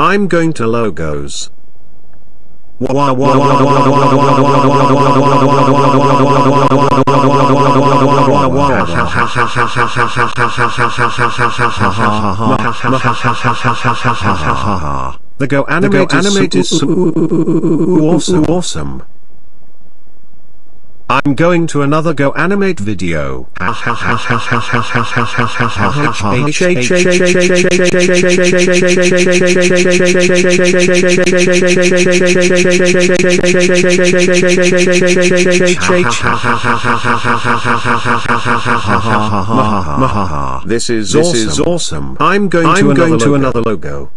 I'm going to logos. The GoAnimate animate is so awesome awesome. I'm going to another GoAnimate video. This is This is awesome. I'm going to I'm another going to logo. another logo.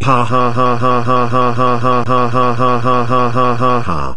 Ha ha ha ha ha ha ha ha ha ha ha ha ha ha ha ha.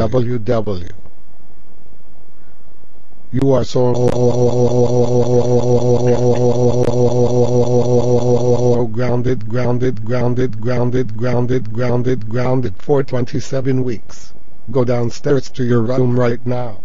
www. You are so grounded, grounded, grounded, grounded, grounded, grounded, grounded for 27 weeks. Go downstairs to your room right now.